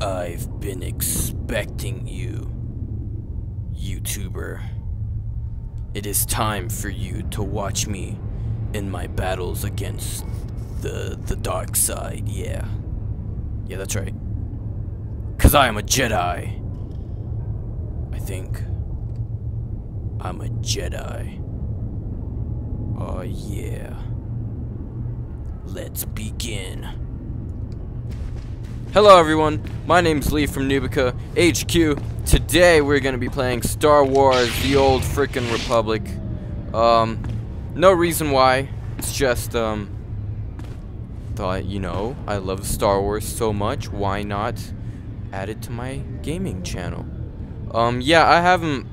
I've been expecting you, YouTuber. It is time for you to watch me in my battles against the the dark side. Yeah. Yeah, that's right. Cuz I am a Jedi. I think I'm a Jedi. Oh yeah. Let's begin. Hello everyone, my name's Lee from Noobica HQ. Today we're gonna be playing Star Wars The Old Frickin' Republic. Um, no reason why, it's just, um, thought, you know, I love Star Wars so much, why not add it to my gaming channel? Um, yeah, I haven't,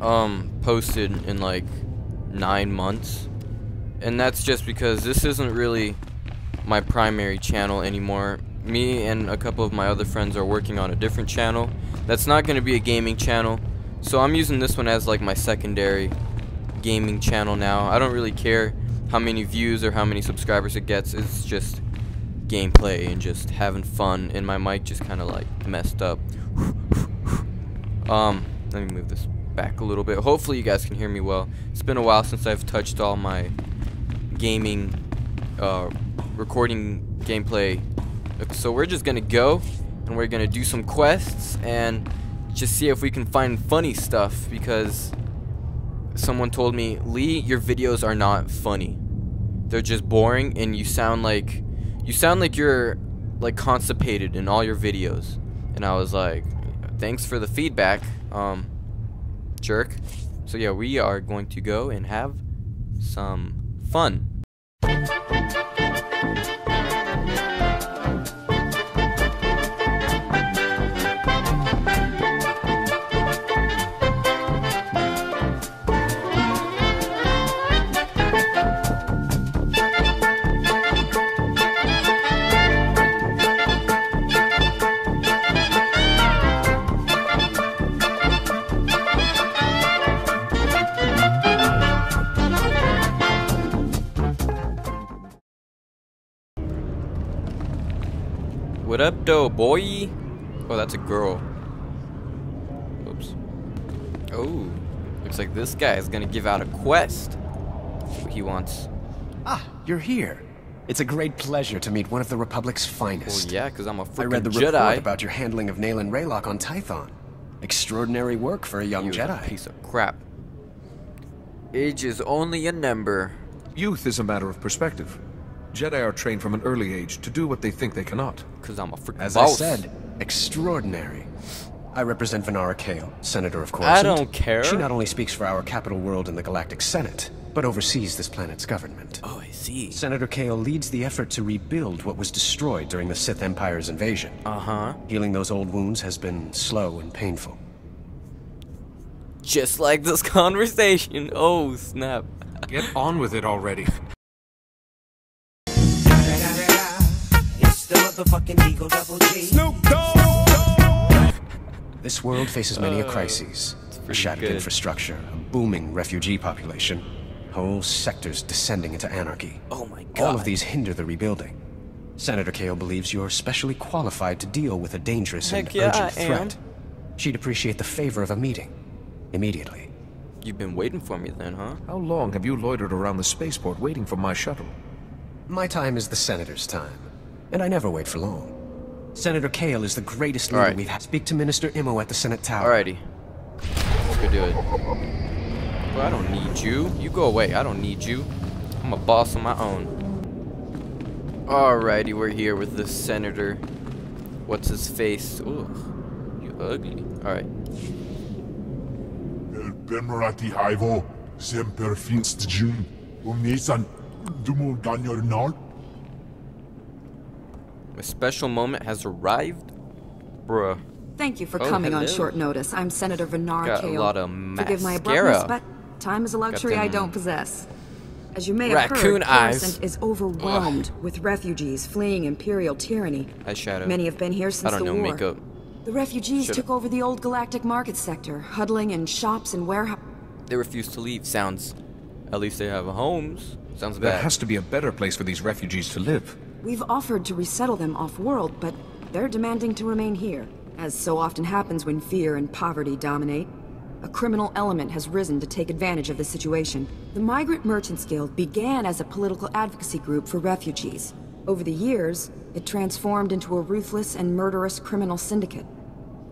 um, posted in like nine months. And that's just because this isn't really my primary channel anymore. Me and a couple of my other friends are working on a different channel. That's not going to be a gaming channel. So I'm using this one as like my secondary gaming channel now. I don't really care how many views or how many subscribers it gets. It's just gameplay and just having fun. And my mic just kind of like messed up. um, let me move this back a little bit. Hopefully you guys can hear me well. It's been a while since I've touched all my gaming, uh, recording gameplay. So we're just gonna go and we're gonna do some quests and just see if we can find funny stuff because someone told me, Lee, your videos are not funny. They're just boring and you sound like you sound like you're like constipated in all your videos. And I was like, thanks for the feedback. Um, jerk. So yeah, we are going to go and have some fun. What up, though, boy? Oh, that's a girl. Oops. Oh, looks like this guy is gonna give out a quest. What he wants. Ah, you're here. It's a great pleasure to meet one of the Republic's Well, finest. yeah, because I'm a I freaking Jedi. I read the Jedi. report about your handling of Nayland Raylock on Tython. Extraordinary work for a young You Jedi. piece of crap. Age is only a number. Youth is a matter of perspective. Jedi are trained from an early age to do what they think they cannot. Because I'm a freaking As boss. I said, extraordinary. I represent Venara Kale, Senator of I don't care. She not only speaks for our capital world in the Galactic Senate, but oversees this planet's government. Oh, I see. Senator Kale leads the effort to rebuild what was destroyed during the Sith Empire's invasion. Uh-huh. Healing those old wounds has been slow and painful. Just like this conversation. Oh, snap. Get on with it already. Motherfucking Eagle Double G. This world faces many a uh, crisis. A shattered good. infrastructure, a booming refugee population, whole sectors descending into anarchy. Oh my god. All of these hinder the rebuilding. Senator Kale believes you're specially qualified to deal with a dangerous Heck and yeah, urgent I am. threat. She'd appreciate the favor of a meeting. Immediately. You've been waiting for me then, huh? How long have you loitered around the spaceport waiting for my shuttle? My time is the Senator's time, and I never wait for long. Senator Kale is the greatest leader Alright. we've had. Speak to Minister Imo at the Senate Tower. Alrighty. Let's go do it. Bro, I don't need you. You go away. I don't need you. I'm a boss on my own. Alrighty, we're here with the senator. What's his face? Ugh. You ugly. Alright. El Bemerati Haivo, Semper Finst Jun, Umisan, Dumul Ganyornal, A special moment has arrived? Bruh. Thank you for Oh, coming on short notice. I'm Senator Venara Got a Kale. lot of mascara. Forgive my mascara. abruptness, but time is a luxury I don't possess. As you may raccoon have heard, eyes. Coruscant is overwhelmed with refugees fleeing Imperial tyranny. Eyeshadow. Many have been here since I don't the know war. makeup. The refugees Should've- took over the old galactic market sector, huddling in shops and warehouses. They refuse to leave. Sounds. At least they have homes. Sounds There bad. There has to be a better place for these refugees to live. We've offered to resettle them off-world, but they're demanding to remain here. As so often happens when fear and poverty dominate, a criminal element has risen to take advantage of the situation. The Migrant Merchants Guild began as a political advocacy group for refugees. Over the years, it transformed into a ruthless and murderous criminal syndicate.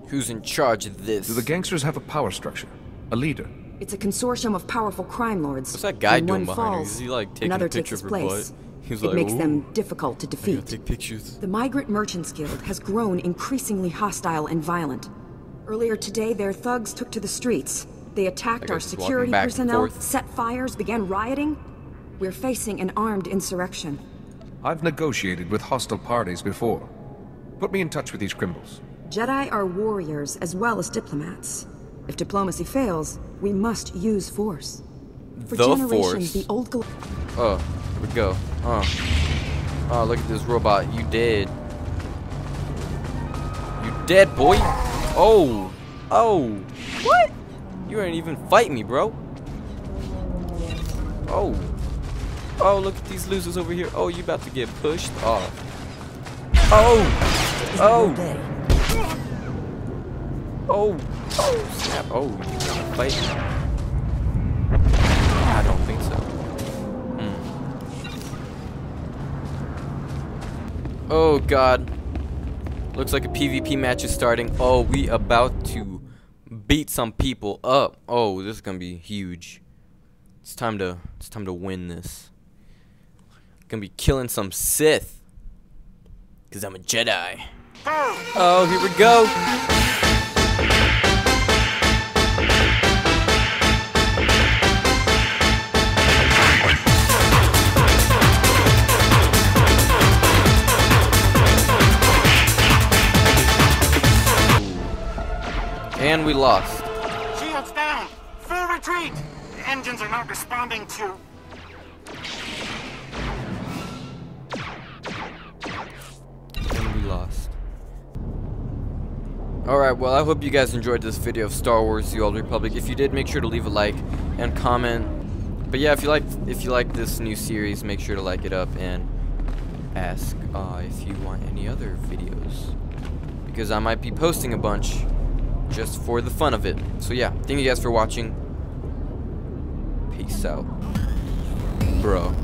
Who's in charge of this? Do the gangsters have a power structure? A leader? It's a consortium of powerful crime lords. What's that guy when doing one behind her? falls, Is he, like, taking a another picture takes of his her place. butt? He's it like, makes them difficult to defeat. take pictures. The Migrant Merchants Guild has grown increasingly hostile and violent. Earlier today, their thugs took to the streets. They attacked our guy's just walking security personnel, set fires, began rioting. We're facing an armed insurrection. I've negotiated with hostile parties before. Put me in touch with these criminals. Jedi are warriors as well as diplomats. If diplomacy fails, we must use force. For The generations, Force? the old Gal- Oh, uh, here we go. Oh. Oh, look at this robot. You dead. You dead, boy. Oh. Oh. What? You ain't even fight me, bro. Oh. Oh, look at these losers over here. Oh, you about to get pushed off. Oh. Oh. Oh. Oh, snap. Oh, you fight Oh god. Looks like a PvP match is starting. Oh, we about to beat some people up. Oh, this is gonna be huge. It's time to it's time to win this. Gonna be killing some Sith. Cause I'm a Jedi. Oh, here we go. We lost. Shields down! Full retreat! The Engines are not responding to... And we lost. Alright, well I hope you guys enjoyed this video of Star Wars The Old Republic. If you did, make sure to leave a like and comment. But yeah, if you like if you like this new series, make sure to like it up and ask uh, if you want any other videos. Because I might be posting a bunch just for the fun of it. So yeah, thank you guys for watching. Peace out. Bro.